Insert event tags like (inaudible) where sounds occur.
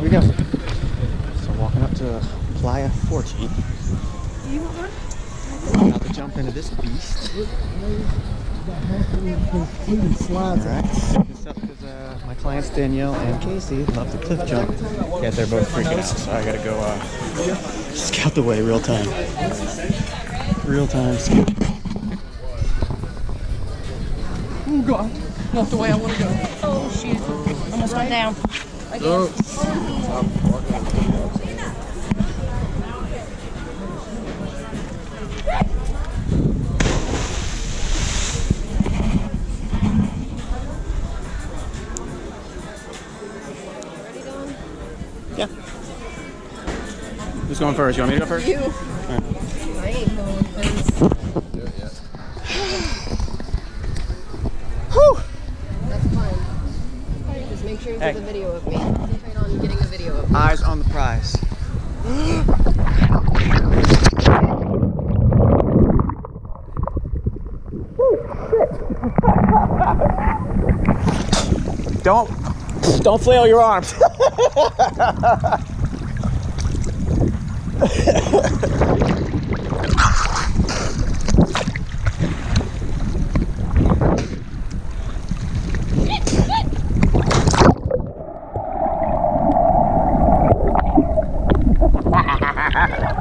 Here we go. So walking up to Playa Forti. About to jump into this beast. Alright. This up because uh, my clients Danielle and Casey love to cliff jump. Yeah, they're both freaking out, so I gotta go uh, scout the way real time. Real time scout. Oh god, not the way I want to go. Oh shoot. Almost went down. Yeah. Who's going first? You want me to go first? You. I ain't going first. Fine. Just sure you Hey. get a video of me. Concentrate on getting a video of me. Eyes on the prize. (gasps) Don't don't flail your arms. (laughs) happening.